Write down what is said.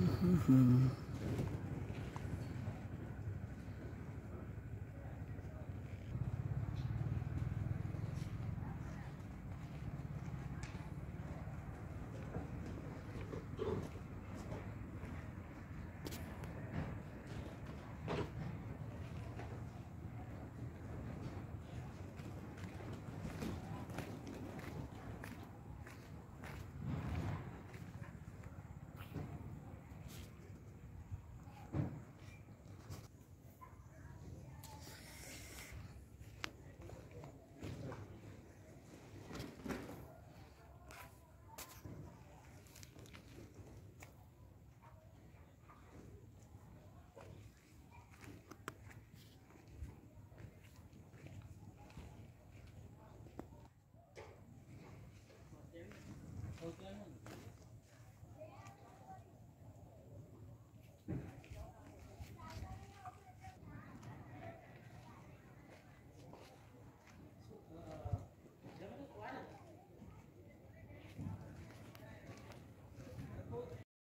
Mm-hmm.